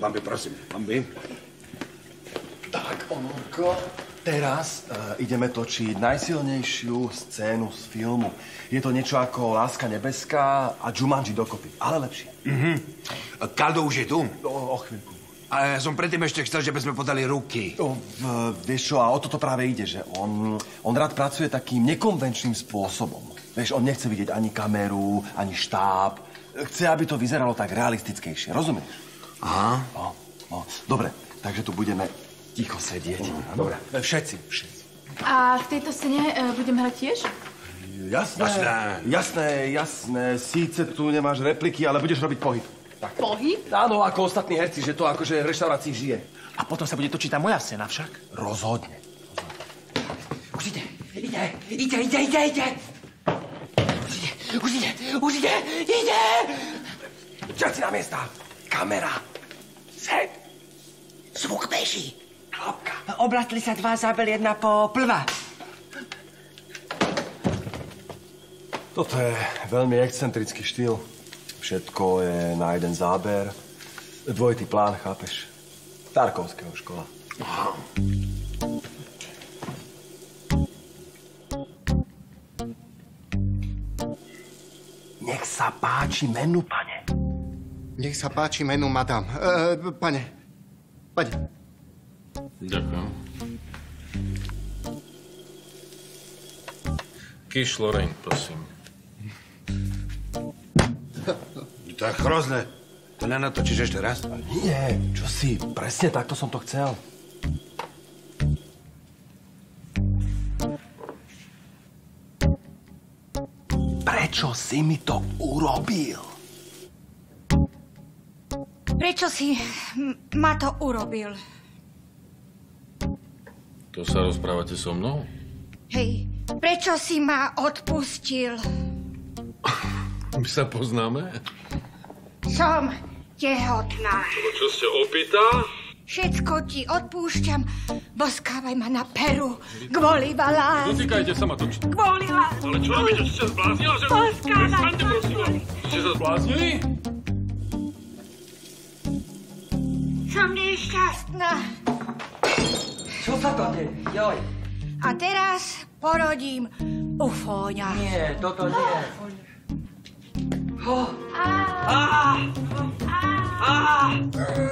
Bambi, prosím. Bambi. Tak, Onorko, teraz uh, ideme točiť najsilnejšiu scénu z filmu. Je to niečo ako Láska nebeská a Jumanji dokopy, ale lepšie. Mhm. Kaldo už je tu? O, o chvíľku. Ale ja som predtým ešte chcel, že by sme podali ruky. O, v, vieš čo, a o toto práve ide, že on, on rád pracuje takým nekonvenčným spôsobom. Vieš, on nechce vidieť ani kameru, ani štáb. Chce, aby to vyzeralo tak realistickejšie, rozumieš? Aha. No, no, dobre, takže tu budeme ticho sedieť. Dobre, všetci, všetci. A v tejto scéne uh, budem hrať tiež? Jasné, Jasné. jasné, jasné. Síce tu nemáš repliky, ale budeš robiť pohyb. Tak. Pohyb? Áno, ako ostatní herci, že to akože v reštaurácii žije. A potom sa bude točiť tá moja scéna však. Rozhodne. Už ide, ide, ide, ide, ide, ide. Už ide, už ide, ide. Všetci na miesta. Kamera. Set. Zvuk beží. Klapka. Oblatli sa dva zábel, jedna poplva. Toto je veľmi excentrický štýl. Všetko je na jeden záber. Dvojitý plán, chápeš? Tarkovského škola. Nech sa páči menu, pane. Nech sa páči menu, madam. E, pane, pane. Ďakujem. Kiš Lorraine, prosím. To je hrozné. To nenatočíš ešte raz? Nie, čo si, presne takto som to chcel. Prečo si mi to urobil? Prečo si ma to urobil? To sa rozprávate so mnou? Hej, prečo si ma odpustil? My sa poznáme? Som tehotná. Čo ste opýta? Všetko ti odpúšťam. Boskávaj ma na peru. Kvôli valá. Dotýkajte sa ma to. Kvôli valá. Ale čo robíte? Ste sa zbláznila? Že... Boskávaj. Prosím vás. Ste sa zbláznili? Som nešťastná. Čo sa to deje? Joj. A teraz porodím ufóňa. Nie, toto nie. Oh. Výborné,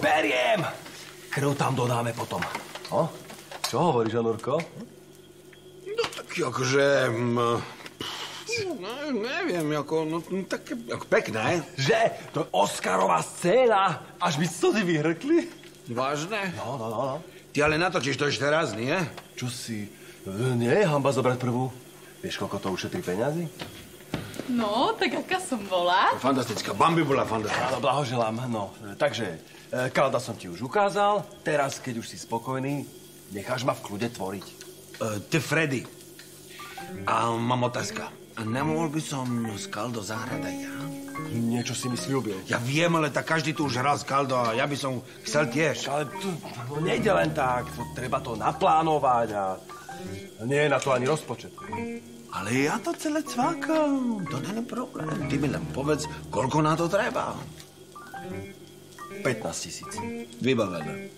beriem! Krv tam dodáme potom. No? Čo hovoríš, Anorko? No tak akože... No, neviem, ako, no, no také, ako pekné. Že? To je Oscarová scéna, až by slzy vyhrkli. Vážne? No, no, no, no. Ty ale natočíš to ešte raz, nie? Čo si... e, Nie je hamba zobrať prvú. Vieš, koľko to ušetrí peňazí? No, tak aká som bola? Fantastická. Bambi bola fantastická. Áno, blahoželám. No, e, takže, e, Kalda som ti už ukázal. Teraz, keď už si spokojný, necháš ma v kľude tvoriť. Uh, ty Freddy. A mám otázka. A nemohol by som s Kaldo zahrať aj ja? Niečo si mi slúbil. Ja viem, ale tak každý tu už hral s Kaldo a ja by som chcel tiež. Ale to no, nejde len tak. To, treba to naplánovať a nie je na to ani rozpočet. Ale ja to celé cvákam. To není problém. Ty mi len povedz, koľko na to treba. 15 tisíc. Vybavené.